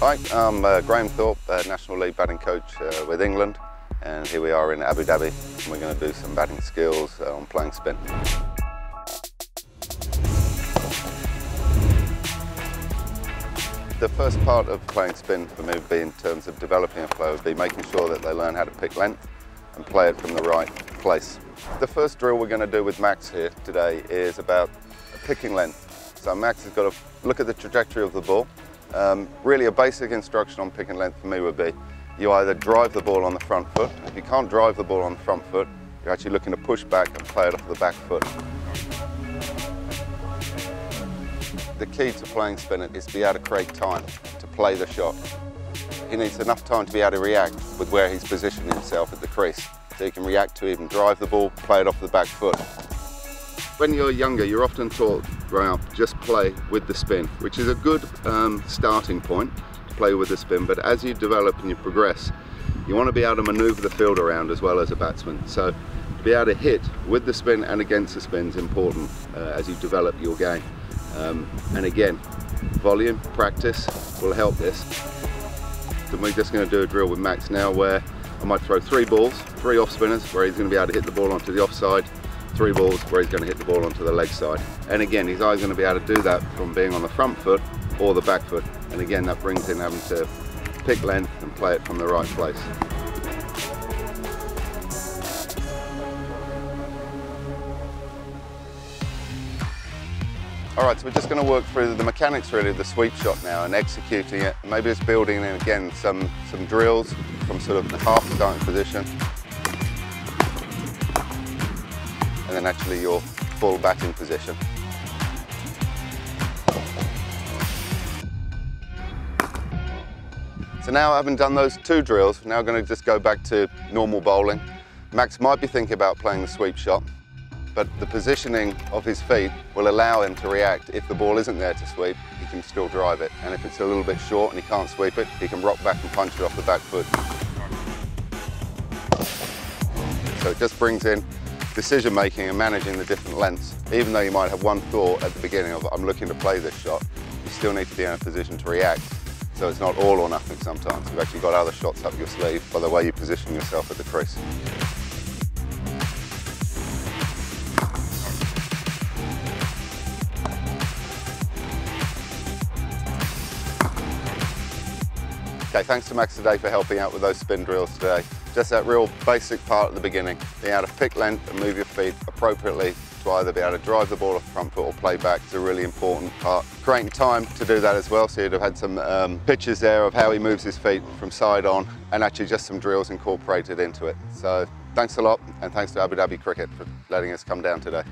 Hi, I'm uh, Graham Thorpe, uh, National Lead batting coach uh, with England, and here we are in Abu Dhabi, and we're going to do some batting skills uh, on playing spin. The first part of playing spin for me would be in terms of developing a flow, would be making sure that they learn how to pick length and play it from the right place. The first drill we're going to do with Max here today is about picking length. So Max has got to look at the trajectory of the ball um, really a basic instruction on pick and length for me would be you either drive the ball on the front foot. If you can't drive the ball on the front foot, you're actually looking to push back and play it off the back foot. The key to playing spin is to be able to create time to play the shot. He needs enough time to be able to react with where he's positioning himself at the crease. So he can react to even drive the ball, play it off the back foot. When you're younger, you're often taught growing up, just play with the spin, which is a good um, starting point to play with the spin. But as you develop and you progress, you want to be able to maneuver the field around as well as a batsman. So to be able to hit with the spin and against the spin is important uh, as you develop your game. Um, and again, volume, practice will help this. So we're just going to do a drill with Max now where I might throw three balls, three off spinners, where he's going to be able to hit the ball onto the offside, three balls where he's going to hit the ball onto the leg side. And again, he's either going to be able to do that from being on the front foot or the back foot. And again, that brings in having to pick length and play it from the right place. All right, so we're just going to work through the mechanics really of the sweep shot now and executing it. Maybe it's building in again some, some drills from sort of the half starting position and then actually your full batting position. So now having done those two drills, now going to just go back to normal bowling. Max might be thinking about playing the sweep shot, but the positioning of his feet will allow him to react. If the ball isn't there to sweep, he can still drive it. And if it's a little bit short and he can't sweep it, he can rock back and punch it off the back foot. So it just brings in decision making and managing the different lengths. Even though you might have one thought at the beginning of I'm looking to play this shot, you still need to be in a position to react. So it's not all or nothing sometimes. You've actually got other shots up your sleeve by the way you position yourself at the crease. Okay, thanks to Max today for helping out with those spin drills today. Just that real basic part at the beginning, being able to pick length and move your feet appropriately to either be able to drive the ball off front foot or play back is a really important part. Creating time to do that as well, so you'd have had some um, pictures there of how he moves his feet from side on and actually just some drills incorporated into it. So thanks a lot and thanks to Abu Dhabi Cricket for letting us come down today.